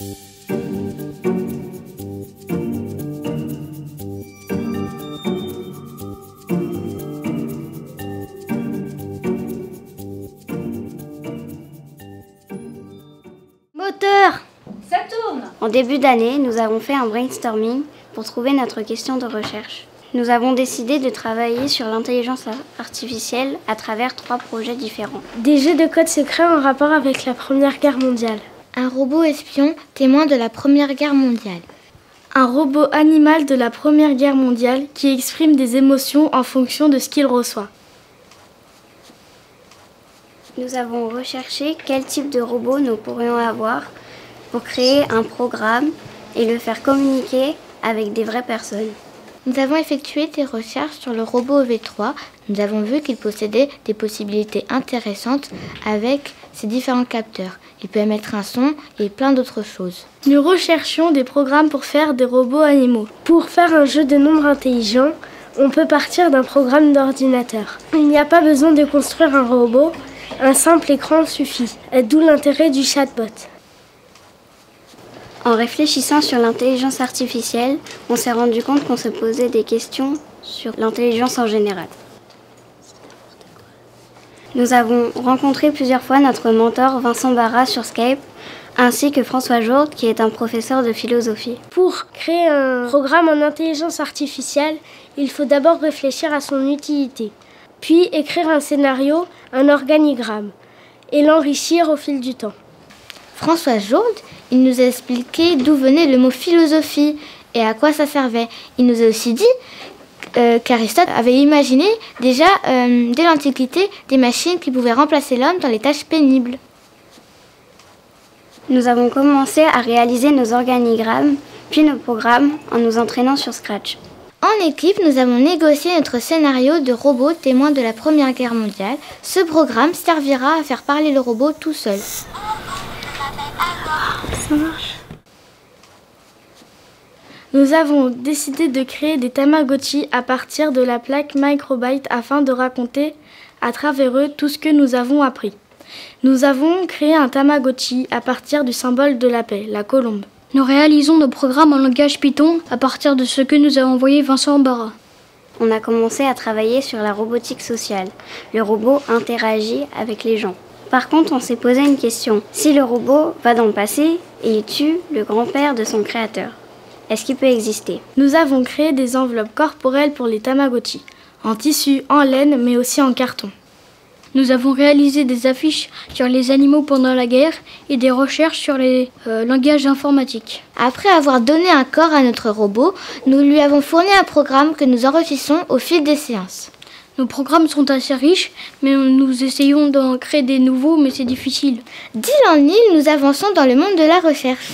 Moteur Ça tourne En début d'année, nous avons fait un brainstorming pour trouver notre question de recherche. Nous avons décidé de travailler sur l'intelligence artificielle à travers trois projets différents. Des jeux de code secrets en rapport avec la Première Guerre mondiale. Un robot espion témoin de la Première Guerre mondiale. Un robot animal de la Première Guerre mondiale qui exprime des émotions en fonction de ce qu'il reçoit. Nous avons recherché quel type de robot nous pourrions avoir pour créer un programme et le faire communiquer avec des vraies personnes. Nous avons effectué des recherches sur le robot V3. Nous avons vu qu'il possédait des possibilités intéressantes avec ses différents capteurs. Il peut émettre un son et plein d'autres choses. Nous recherchions des programmes pour faire des robots animaux. Pour faire un jeu de nombres intelligents, on peut partir d'un programme d'ordinateur. Il n'y a pas besoin de construire un robot, un simple écran suffit, d'où l'intérêt du chatbot. En réfléchissant sur l'intelligence artificielle, on s'est rendu compte qu'on se posait des questions sur l'intelligence en général. Nous avons rencontré plusieurs fois notre mentor Vincent Barra sur Skype, ainsi que François Jourde, qui est un professeur de philosophie. Pour créer un programme en intelligence artificielle, il faut d'abord réfléchir à son utilité, puis écrire un scénario, un organigramme, et l'enrichir au fil du temps. François Jourde, il nous a expliqué d'où venait le mot philosophie et à quoi ça servait. Il nous a aussi dit euh, qu'Aristote avait imaginé déjà euh, dès l'Antiquité des machines qui pouvaient remplacer l'homme dans les tâches pénibles. Nous avons commencé à réaliser nos organigrammes, puis nos programmes en nous entraînant sur Scratch. En équipe, nous avons négocié notre scénario de robot témoin de la Première Guerre mondiale. Ce programme servira à faire parler le robot tout seul. Ça marche. Nous avons décidé de créer des Tamagotchi à partir de la plaque Microbyte afin de raconter à travers eux tout ce que nous avons appris. Nous avons créé un Tamagotchi à partir du symbole de la paix, la colombe. Nous réalisons nos programmes en langage Python à partir de ce que nous a envoyé Vincent Barra. On a commencé à travailler sur la robotique sociale. Le robot interagit avec les gens. Par contre, on s'est posé une question. Si le robot va dans le passé et il tue le grand-père de son créateur, est-ce qu'il peut exister? Nous avons créé des enveloppes corporelles pour les Tamagotchi, en tissu, en laine, mais aussi en carton. Nous avons réalisé des affiches sur les animaux pendant la guerre et des recherches sur les euh, langages informatiques. Après avoir donné un corps à notre robot, nous lui avons fourni un programme que nous enrichissons au fil des séances. Nos programmes sont assez riches, mais nous essayons d'en créer des nouveaux, mais c'est difficile. D'île en île, nous avançons dans le monde de la recherche.